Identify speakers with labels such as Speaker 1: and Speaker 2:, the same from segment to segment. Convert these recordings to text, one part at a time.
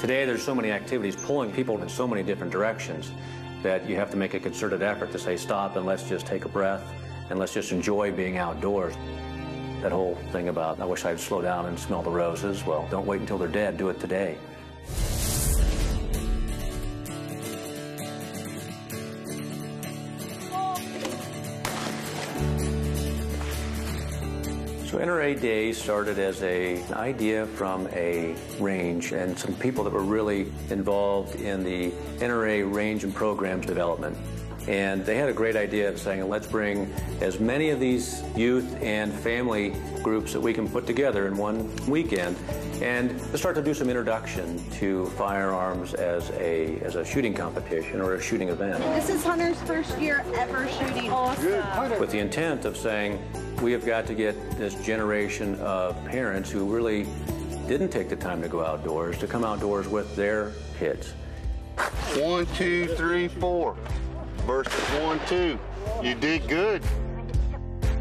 Speaker 1: Today, there's so many activities pulling people in so many different directions that you have to make a concerted effort to say stop and let's just take a breath and let's just enjoy being outdoors. That whole thing about, I wish I'd slow down and smell the roses. Well, don't wait until they're dead. Do it today. So NRA Day started as a, an idea from a range and some people that were really involved in the NRA range and program development. And they had a great idea of saying, let's bring as many of these youth and family groups that we can put together in one weekend and start to do some introduction to firearms as a, as a shooting competition or a shooting event.
Speaker 2: This is Hunter's first year ever shooting. Awesome.
Speaker 1: With the intent of saying, we have got to get this generation of parents who really didn't take the time to go outdoors to come outdoors with their kids.
Speaker 3: One, two, three, four. Versus one, two. You did good.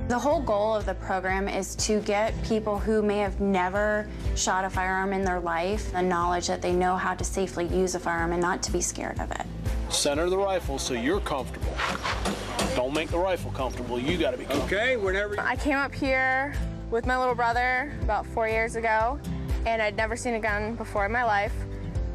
Speaker 4: The whole goal of the program is to get people who may have never shot a firearm in their life the knowledge that they know how to safely use a firearm and not to be scared of it.
Speaker 5: Center the rifle so you're comfortable. Don't make the rifle comfortable. You got to be comfortable.
Speaker 6: Okay, whenever.
Speaker 7: I came up here with my little brother about four years ago, and I'd never seen a gun before in my life.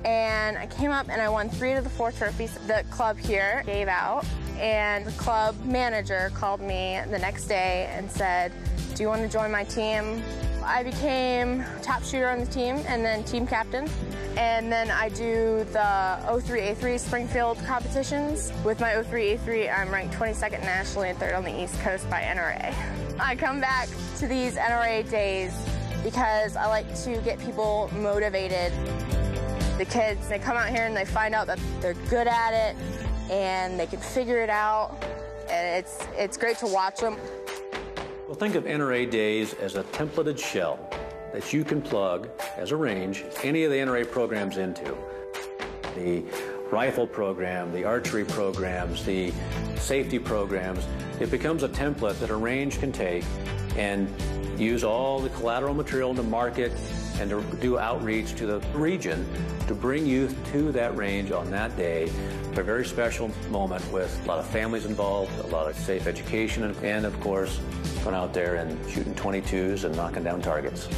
Speaker 7: And I came up and I won three of the four trophies the club here gave out. And the club manager called me the next day and said, Do you want to join my team? I became top shooter on the team and then team captain. And then I do the 03A3 Springfield competitions. With my 03A3, I'm ranked 22nd nationally and third on the East Coast by NRA. I come back to these NRA days because I like to get people motivated. The kids, they come out here and they find out that they're good at it and they can figure it out. And it's, it's great to watch them.
Speaker 1: Well, think of NRA days as a templated shell that you can plug as a range any of the NRA programs into. The rifle program, the archery programs, the safety programs, it becomes a template that a range can take and use all the collateral material to market and to do outreach to the region to bring youth to that range on that day for a very special moment with a lot of families involved, a lot of safe education, and, and of course, going out there and shooting 22s and knocking down targets.